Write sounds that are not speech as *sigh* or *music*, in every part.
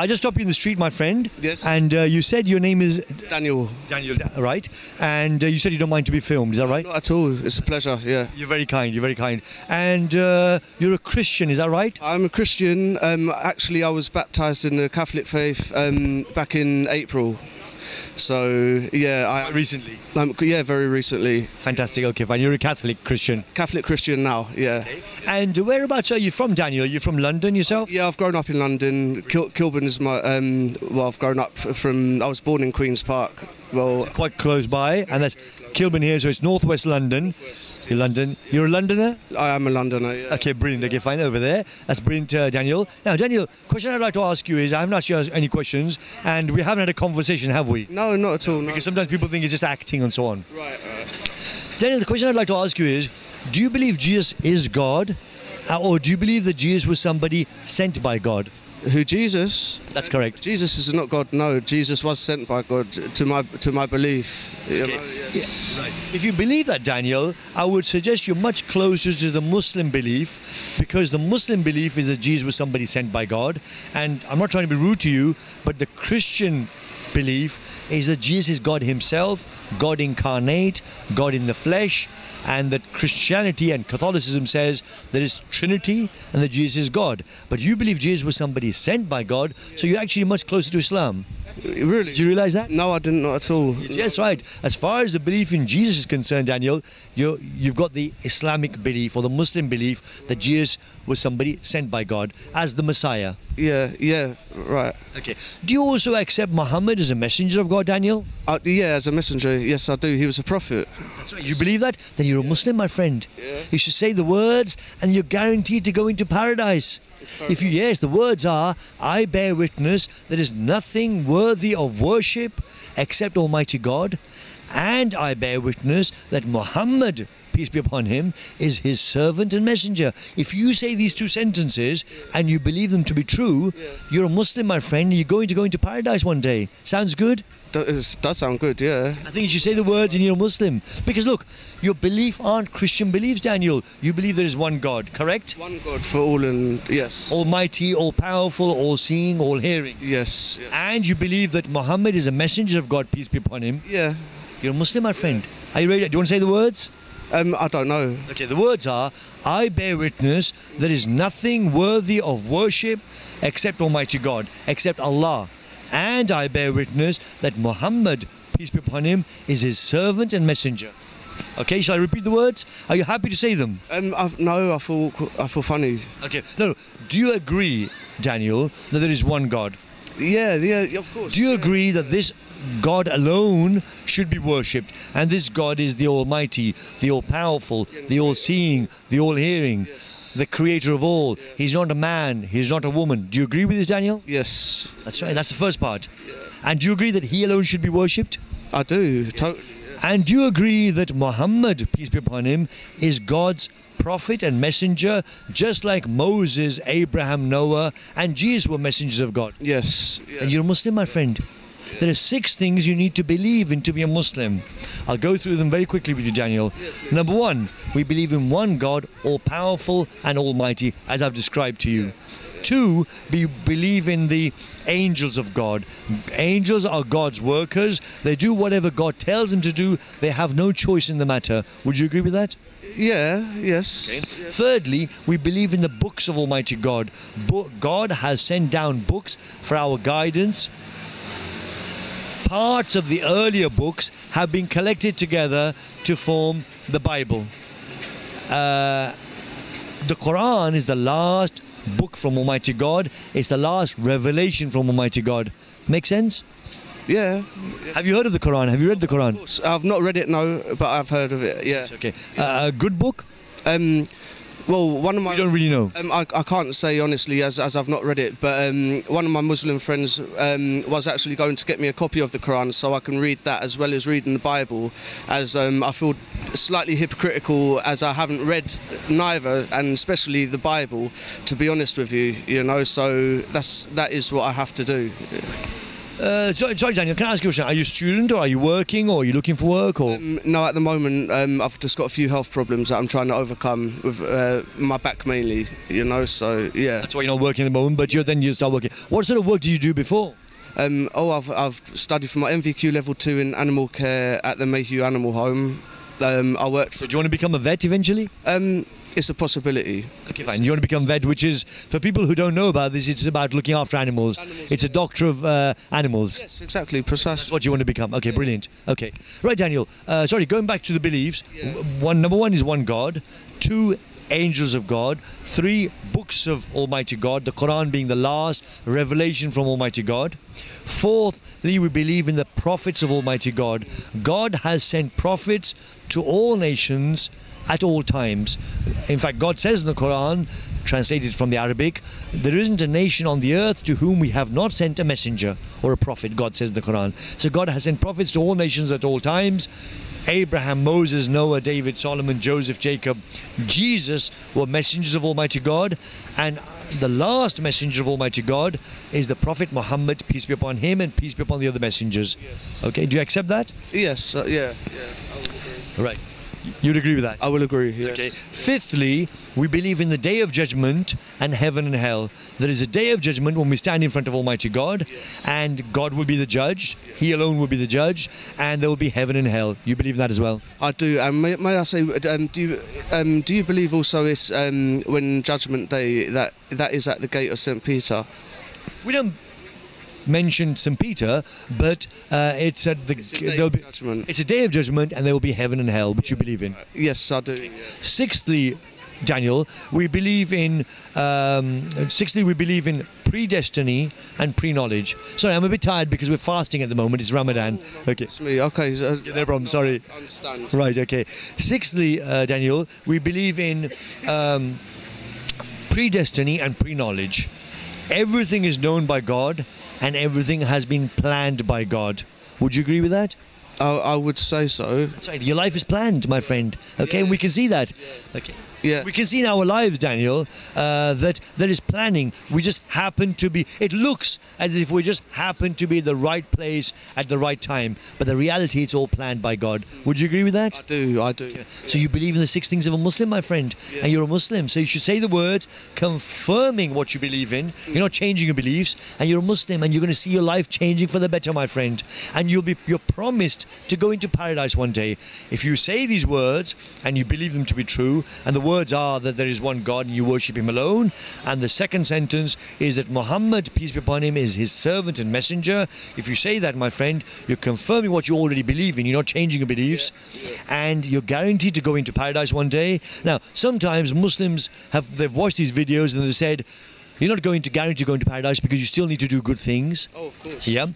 I just stopped you in the street, my friend. Yes. And uh, you said your name is Daniel. Daniel, right? And uh, you said you don't mind to be filmed. Is that right? Not at all. It's a pleasure. Yeah. You're very kind. You're very kind. And uh, you're a Christian. Is that right? I'm a Christian. Um, actually, I was baptised in the Catholic faith um, back in April. So yeah, I Recently. um, yeah very recently Fantastic. Okay, fine. You're a Catholic Christian. Catholic Christian now. Yeah. And whereabouts are you from, Daniel? Are you from London yourself? Yeah, I've grown up in London. Kil- Kilburn is my um, well. I've grown up from. I was born in Queens Park. Well, Quite close by, and that's Kilburn here, so it's northwest London. You're London. You're a Londoner? I am a Londoner. Yeah. Okay, brilliant. Okay, fine. Over there. That's brilliant, uh, Daniel. Now, Daniel, question I'd like to ask you is I haven't asked you any questions, and we haven't had a conversation, have we? No, not at all. No. Because sometimes people think it's just acting and so on. Right. right. Daniel, the question I'd like to ask you is do you believe Jesus is God? Uh, or do you believe that Jesus was somebody sent by God? Who Jesus? That's correct. Jesus is not God. No, Jesus was sent by God to my to my belief. You know, yes. If you believe that, Daniel, I would suggest you're much closer to the Muslim belief because the Muslim belief is that Jesus was somebody sent by God. And I'm not trying to be rude to you, but the Christian belief is that Jesus is God Himself, God incarnate, God in the flesh, and that Christianity and Catholicism says there is Trinity and that Jesus is God. But you believe Jesus was somebody sent by God, so you're actually much closer to Islam. Really? Did you realize that? No, I didn't. know at all. Yes, right. As far as the belief in Jesus is concerned, Daniel, you you've got the Islamic belief or the Muslim belief that Jesus was somebody sent by God as the Messiah. Yeah. Yeah. Right. Okay. Do you also accept Muhammad as a messenger of God, Daniel? Uh, yeah, as a messenger, yes, I do. He was a prophet. That's right. You believe that? Then you're a Muslim, my friend. Yeah. You should say the words, and you're guaranteed to go into paradise. If you yes, the words are, I bear witness there is nothing worthy of worship except Almighty God, and I bear witness that Muhammad, peace be upon him, is his servant and messenger. If you say these two sentences and you believe them to be true, you're a Muslim, my friend, and you're going to go into paradise one day. Sounds good? Does, uh, does sound good, yeah. I think you should say the words and you're a Muslim. Because look, your belief aren't Christian beliefs, Daniel. You believe there is one God, correct? One God for all and yes. Almighty, all powerful, all seeing, all hearing. Yes. yes. And you believe that Muhammad is a messenger of God, peace be upon him. Yeah. You're a Muslim, my friend. Are you ready? Do you want to say the words? Um, I don't know. Okay, the words are I bear witness there is nothing worthy of worship except Almighty God, except Allah. And I bear witness that Muhammad, peace be upon him, is his servant and messenger. Okay, shall I repeat the words? Are you happy to say them? Um, I, no, I feel I feel funny. Okay, no. Do you agree, Daniel, that there is one God? Yeah, yeah, of course. Do you yeah. agree that this God alone should be worshipped? And this God is the Almighty, the All Powerful, the All Seeing, the All Hearing, the Creator of all. He's not a man, he's not a woman. Do you agree with this, Daniel? Yes, That's right, that's the first part. And do you agree that He alone should be worshipped? I do. Totally. And do you agree that Muhammad, peace be upon him, is God's prophet and messenger, just like Moses, Abraham, Noah, and Jesus were messengers of God? Yes. Yeah. And you're a Muslim, my friend. There are six things you need to believe in to be a Muslim. I'll go through them very quickly with you, Daniel. Number one, we believe in one God, all powerful and almighty, as I've described to you. Two, we believe in the angels of God. Angels are God's workers. They do whatever God tells them to do. They have no choice in the matter. Would you agree with that? yeah. Yes. Thirdly, we believe in the books of Almighty God. Bo- God has sent down books for our guidance. Parts of the earlier books have been collected together to form the Bible. Uh, the Quran is the last book from Almighty God. It's the last revelation from Almighty God. Make sense? Yeah. Have you heard of the Quran? Have you read the Quran? I've not read it, no, but I've heard of it. Yeah. It's okay. Uh, a good book? Um, well, one of my You don't really know. Um, I, I can't say honestly as, as I've not read it, but um, one of my Muslim friends um, was actually going to get me a copy of the Quran so I can read that as well as reading the Bible, as um, I feel slightly hypocritical as I haven't read neither, and especially the Bible, to be honest with you, you know. So that's that is what I have to do. Uh, sorry, sorry, Daniel. Can I ask you a question? Are you a student, or are you working, or are you looking for work, or? Um, no, at the moment, um, I've just got a few health problems that I'm trying to overcome with uh, my back mainly. You know, so yeah. That's why you're not working at the moment, but you're, then you start working. What sort of work did you do before? Um, oh, I've, I've studied for my NVQ level two in animal care at the Mayhew Animal Home. Um, I worked So for. do you want to become a vet eventually? Um, it's a possibility. Okay, fine. You want to become vet, which is for people who don't know about this, it's about looking after animals. Animals, it's a doctor of uh, animals. Yes, exactly, That's precisely. what do you want to become. Okay, brilliant. Okay, right, Daniel. Uh, sorry, going back to the beliefs. Yeah. One number one is one God. Two angels of God. Three books of Almighty God. The Quran being the last revelation from Almighty God. Fourthly, we believe in the prophets of Almighty God. God has sent prophets to all nations at all times. In fact, God says in the Quran, translated from the Arabic, there isn't a nation on the earth to whom we have not sent a messenger or a prophet, God says in the Quran. So God has sent prophets to all nations at all times. Abraham, Moses, Noah, David, Solomon, Joseph, Jacob, Jesus were messengers of Almighty God. And the last messenger of Almighty God is the Prophet Muhammad, peace be upon him and peace be upon the other messengers. Okay, do you accept that? Yes, uh, yeah, yeah. I will agree. Right. You'd agree with that? I will agree. Yes. Okay. Fifthly, we believe in the day of judgment and heaven and hell. There is a day of judgment when we stand in front of Almighty God, Yes. and God will be the judge. He alone will be the judge, and there will be heaven and hell. You believe in that as well? I do. And may, may I say, um, do you um, do you believe also it's um, when Judgment Day that that is at the gate of St Peter? We don't mention St. Peter, but uh, it's at the It's a day of be- judgment. it's a day of judgment, and there will be heaven and hell, which you believe in. Yes, I do. yeah. Sixthly, Daniel, we believe in. Um, sixthly, we believe in predestiny and pre-knowledge. Sorry, I'm a bit tired because we're fasting at the moment. It's Ramadan. Okay. It's me. Okay. So, Yeah, no problem, sorry. I understand. Right. Okay. Sixthly, uh, Daniel, we believe in um, predestiny and pre-knowledge. Everything is known by God, and everything has been planned by God. Would you agree with that? I, I would say so. That's right. Your life is planned, my friend. Okay, and we can see that. Okay. Yeah. We can see in our lives, Daniel, uh, that there is planning. We just happen to be. It looks as if we just happen to be the right place at the right time, but the reality, it's all planned by God. Would you agree with that? I do. I do. So you believe in the six things of a Muslim, my friend, Yeah. and you're a Muslim. So you should say the words confirming what you believe in. You're not changing your beliefs, and you're a Muslim, and you're going to see your life changing for the better, my friend. And you'll be you're promised to go into paradise one day if you say these words and you believe them to be true. And the words are that there is one God and you worship Him alone. And the second sentence is that Muhammad, peace be upon him, is His servant and messenger. If you say that, my friend, you're confirming what you already believe in. You're not changing your beliefs and you're guaranteed to go into paradise one day. Now, sometimes Muslims have they've watched these videos and they've said, "You're not going to guarantee to go into paradise because you still need to do good things." Oh, of course. Yeah,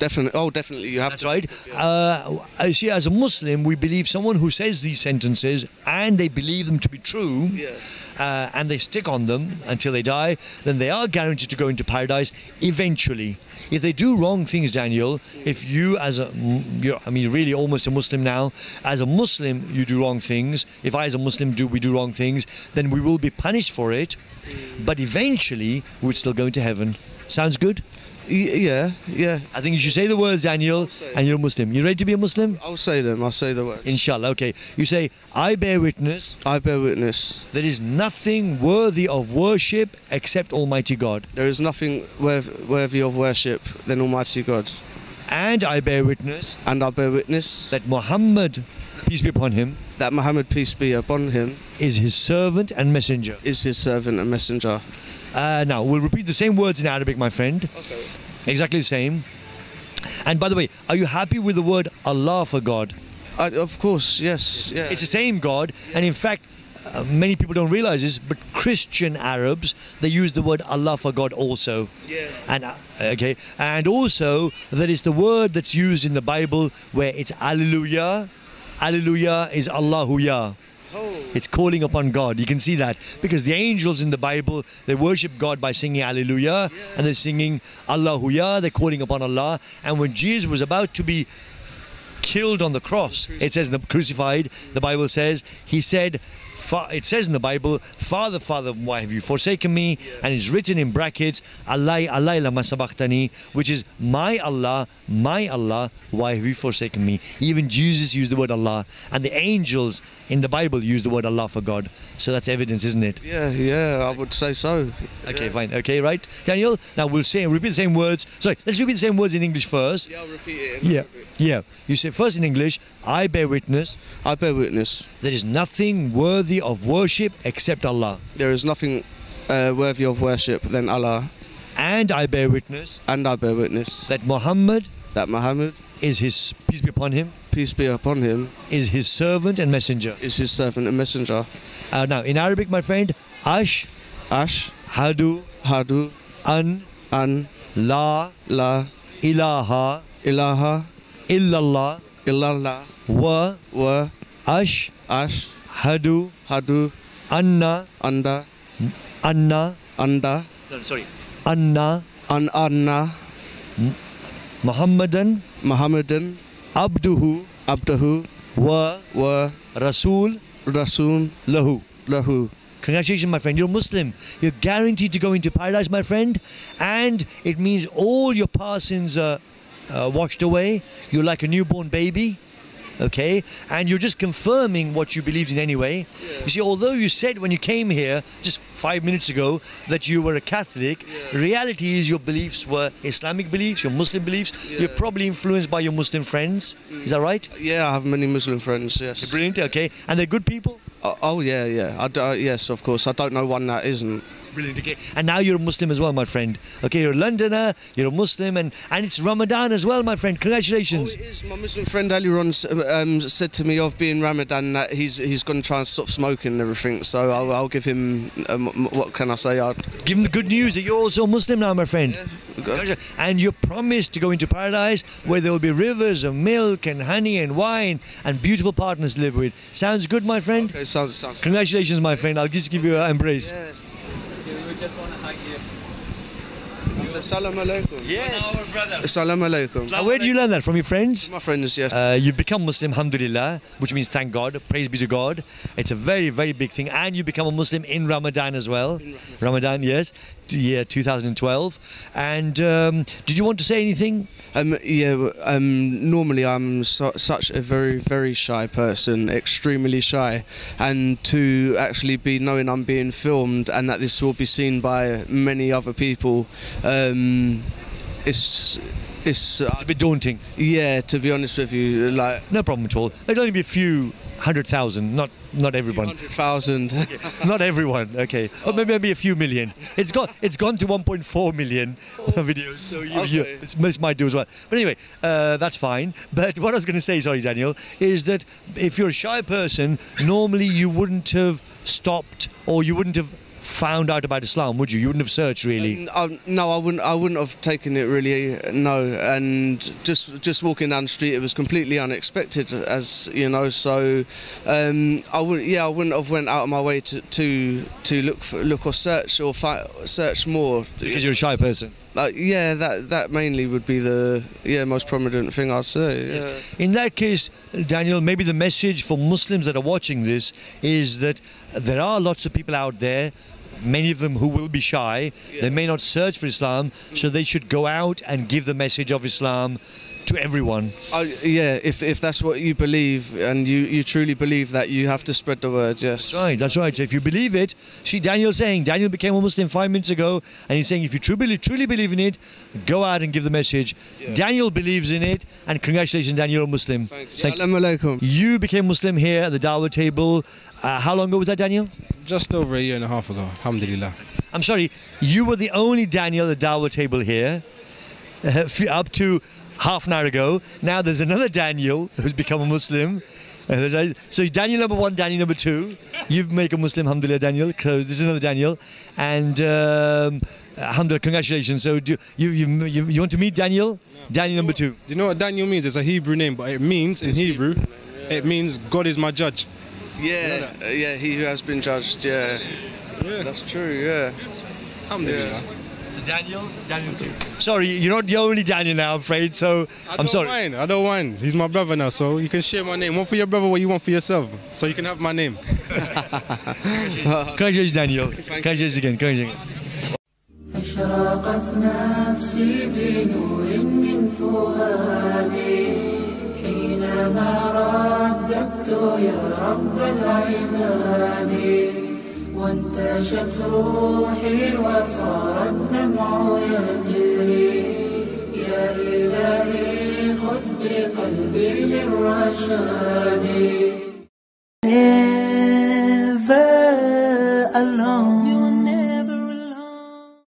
Definitely. Oh, definitely. You have that's to. right. Uh, I see. As a Muslim, we believe someone who says these sentences and they believe them to be true, Yeah. uh, and they stick on them until they die, then they are guaranteed to go into paradise eventually. If they do wrong things, Daniel, if you as a, you're, I mean, really almost a Muslim now, as a Muslim, you do wrong things. If I as a Muslim do, we do wrong things, then we will be punished for it. But eventually, we're still going to heaven. Sounds good? Yeah. Yeah. I think you should say the words, Daniel, and you're a Muslim. You ready to be a Muslim? I'll say them. I'll say the words. Inshallah. Okay. You say, I bear witness I bear witness. there is nothing worthy of worship except Almighty God. There is nothing worthy of worship than Almighty God. And I bear witness And I bear witness that Muhammad, peace be upon him, that Muhammad, peace be upon him, is his servant and messenger. is his servant and messenger. Uh, now, we'll repeat the same words in Arabic, my friend. Okay. Exactly the same. And by the way, are you happy with the word Allah for God? I, of course, yes. Yeah. It's the same God, and in fact, uh, many people don't realize this, but Christian Arabs they use the word Allah for God also. Yeah. And uh, okay, and also that is the word that's used in the Bible where it's Alleluia. Alleluia is Allahu Allahuya. It's calling upon God. You can see that because the angels in the Bible they worship God by singing Alleluia and they're singing Allahu Allahuya. They're calling upon Allah. And when Jesus was about to be killed on the cross, it says the crucified. The Bible says he said, it says in the Bible, Father, Father, why have you forsaken me? And it's written in brackets, Allah, Allah lama sabaqtani, which is my Allah, my Allah, why have you forsaken me? Even Jesus used the word Allah, and the angels in the Bible use the word Allah for God. So that's evidence, isn't it? Yeah, yeah, I would say so. Okay, Yeah. fine. Okay, right, Daniel. Now we'll say repeat the same words. Sorry, let's repeat the same words in English first. Yeah, I'll repeat it. Yeah, yeah. You say first in English, I bear witness I bear witness. there is nothing worthy of worship except Allah. There is nothing uh, worthy of worship than Allah, And I bear witness and I bear witness that Muhammad that Muhammad, is his peace be upon him, peace be upon him, is his servant and messenger. is his servant and messenger. Uh, now in Arabic, my friend, Ash Ash, Hadu Hadu, An An, La La, Ilaha Ilaha, Illallah Illallah, Wa Wa, Ash Ash, Hadu Hadu, Anna Anda, Anna Anda, no, sorry Anna An Anna, Muhammadan Muhammadan, Abduhu Abdahu, Wa Wa, Rasul Rasul, Lahu. Lahu. Congratulations, my friend. You're a Muslim. You're guaranteed to go into paradise, my friend. And it means all your past sins are uh, washed away. You're like a newborn baby. Okay? And you're just confirming what you believed in anyway. You see, although you said when you came here just five minutes ago that you were a Catholic, reality is your beliefs were Islamic beliefs, your Muslim beliefs. You're probably influenced by your Muslim friends. Is that right? Yeah, I have many Muslim friends, yes. Brilliant. Okay. And they're good people. Oh, oh, yeah, yeah. I d- uh, yes, of course. I don't know one that isn't. Brilliant. Okay. And now you're a Muslim as well, my friend. Okay, you're a Londoner, you're a Muslim, and, and it's Ramadan as well, my friend. Oh, Congratulations. it is. My Muslim friend Ali on s- um, said to me of being Ramadan that he's he's going to try and stop smoking and everything. So I'll, I'll give him um, what can I say? I'll, Give him the good news that you're also a Muslim now, my friend. go- And you're promised to go into paradise where there will be rivers of milk and honey and wine and beautiful partners to live with. Sounds good, my friend? okay, sounds sounds. Congratulations, my friend. I'll just give you an embrace. So, Salam alaikum. Yes. Salam alaikum. Now, where did you learn that? From your friends? My friends, yes. Uh, you've become Muslim, alhamdulillah, which means thank God, praise be to God. It's a very, very big thing. And you become a Muslim in Ramadan as well. Ramadan, yes, t- year 2012. And um, did you want to say anything? Um, yeah, um, normally I'm su- such a very, very shy person, extremely shy, and to actually be knowing I'm being filmed and that this will be seen by many other people, um, it's, it's, uh, It's a bit daunting. yeah, to be honest with you, like No problem at all. There'll only be a few hundred thousand, not not everyone. hundred thousand. *laughs* not everyone, okay. *laughs* Or maybe, maybe a few million. It's got it's gone to 1.4 million *laughs* videos, so you, you, Okay. it's, most might do as well. But anyway, uh, that's fine. But what I was going to say, sorry, Daniel, is that if you're a shy person, normally you wouldn't have stopped or you wouldn't have found out about Islam, would you? You wouldn't have searched really. Um, no, I wouldn't. I wouldn't have taken it really. No, and just just walking down the street, it was completely unexpected, as you know. So, um, I would. Yeah, I wouldn't have went out of my way to to, to look for, look or search or fi- search more. because you're a shy person. Like, yeah, that that mainly would be the yeah most prominent thing I'd say. Yeah. In that case, Daniel, maybe the message for Muslims that are watching this is that there are lots of people out there, many of them who will be shy. They may not search for Islam, so they should go out and give the message of Islam to everyone. Oh, yeah, if, if that's what you believe and you, you truly believe that, you have to spread the word. Yes. That's right, that's right. So if you believe it, see Daniel saying, Daniel became a Muslim five minutes ago, and he's saying if you truly, truly believe in it, go out and give the message. Daniel believes in it, and congratulations, Daniel, you're a Muslim. Thank you. Thank you. Alaikum. You became Muslim here at the Dawah table. Uh, how long ago was that, Daniel? Just over a year and a half ago, alhamdulillah. I'm sorry, you were the only Daniel at the Dawah table here uh, *laughs* up to half an hour ago. Now there's another Daniel who's become a Muslim. So Daniel number one, Daniel number two. You've made a Muslim, alhamdulillah, Daniel. So this is another Daniel. And um, alhamdulillah, congratulations. So do you, you, you, you want to meet Daniel? Daniel number two. Do you know what Daniel means? It's a Hebrew name, but it means in Hebrew, it means God is my judge. Yeah, uh, yeah, he who has been judged. Yeah, Yeah. that's true. Yeah. Alhamdulillah. So So Daniel, Daniel too. Sorry, you're not the only Daniel now, I'm afraid. So I I'm don't sorry. mind. I don't mind. He's my brother now, so you can share my name. One for your brother, what you want for yourself. So you can have my name. *laughs* Congratulations, Daniel. Congratulations again. Congratulations again. أشرقت نفسي بنور من فؤادي حينما رددت يا رب العباد وانتشت روحي وصار الدمع يجري. يا إلهي خذ بقلبي للرشاد.